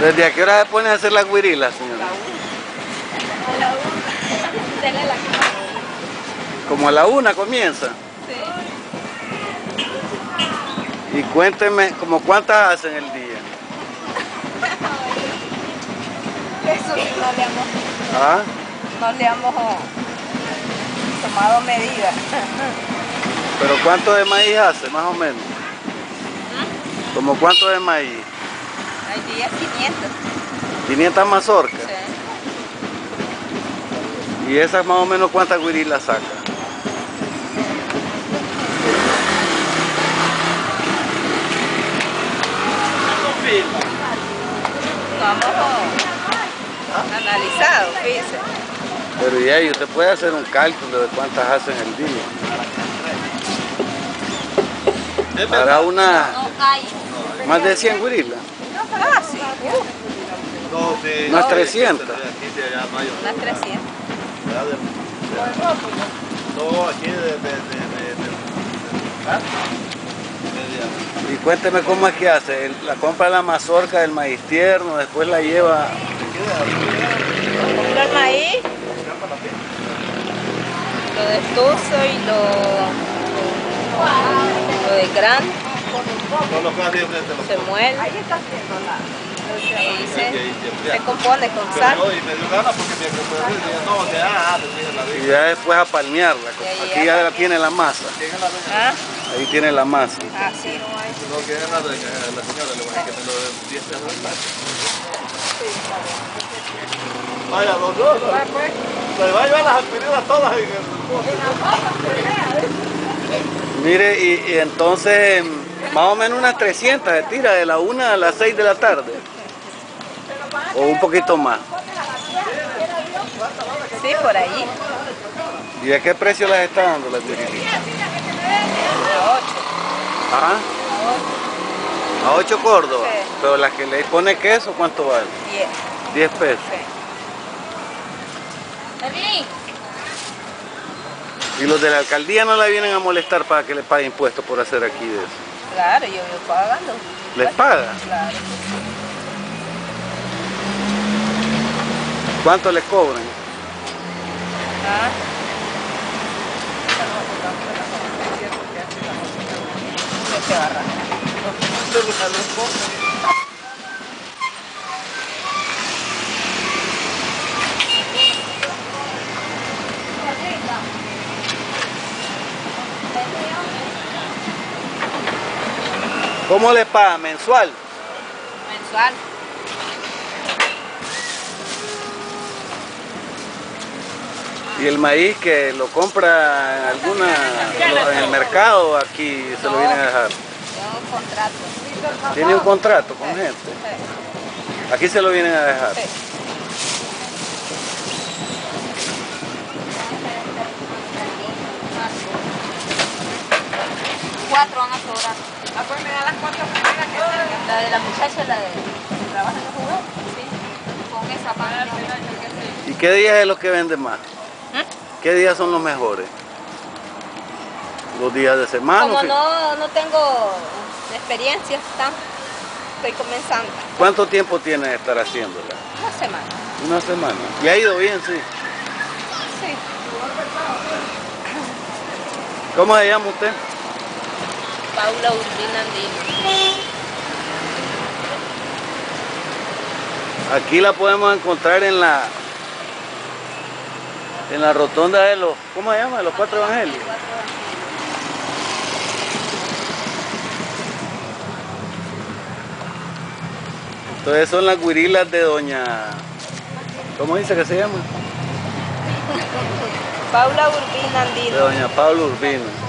¿Desde a qué hora se pone a hacer la guirila, señora? Dele la Como a la una comienza. Sí. Y cuénteme, como cuántas hacen el día. Eso no le hemos, ¿Ah? no le hemos tomado medidas. ¿Pero cuánto de maíz hace, más o menos? ¿Como cuánto de maíz? Hay días 500. 500 mazorcas. Sí. ¿Y esas más o menos cuántas guirilas saca? Vamos analizado, fíjese. Pero ya, y usted puede hacer un cálculo de cuántas hacen el día. Para una, más de 100 guirilas. Ah, sí. Unas 300. Unas 300. No, aquí de, de, de, de, de- Y cuénteme cómo es que hace. La compra la mazorca del maíz tierno, después la lleva. Compro el maíz, lo destuzo y lo, lo desgrano, Todos los casos siempre te los se muele y se, se compone con sal. Pero me dio ganas porque no, ah, la Y ya después a palmearla. Aquí ya la tiene la masa. ¿Quién es la? ¿Ah? Ahí tiene la masa. Ah, sí. No, ¿quién es la doña? La señora, le voy a decir que me lo den 10 pesos al plato. Vaya, los dos. Se va a llevar las aspirinas todas en el Mire, y, y entonces más o menos unas 300 se tira de la 1 a las 6 de la tarde. O un poquito más. Sí, por ahí. ¿Y a qué precio las está dando las guirilitas? A 8. ¿Ah? A 8 Córdoba. Sí. Pero las que le pone queso, ¿cuánto vale? 10. 10 pesos. Y los de la alcaldía no la vienen a molestar para que le pague impuestos por hacer aquí de eso. Claro, yo voy pagando. ¿Les paga? Claro. ¿Cuánto les cobran? Ah. Barra. ¿Cómo le paga? ¿Mensual? Mensual. ¿Y el maíz que lo compra en alguna en el mercado aquí se lo vienen a dejar? Tengo un contrato. ¿Tiene un contrato con gente? Sí. Aquí se lo vienen a dejar. Sí. Cuatro van a sobrar. Ah, pues me da las cuatro primeras que tengan. La de la muchacha, la de que trabaja en el. Sí. Con esa ¿Y qué días es los que venden más? ¿Eh? ¿Qué días son los mejores? ¿Los días de semana? Como no, no tengo experiencia, tan- estoy comenzando. ¿Cuánto tiempo tiene de estar haciéndola? Una semana. Una semana. ¿Le ha ido bien, sí? Sí. ¿Cómo se llama usted? Paula Urbina Andino. Aquí la podemos encontrar en la en la rotonda de los, ¿cómo se llama? De los cuatro evangelios. Entonces son las guirilas de doña, ¿cómo dice que se llama? Paula Urbina De Andino. doña Pablo Urbino.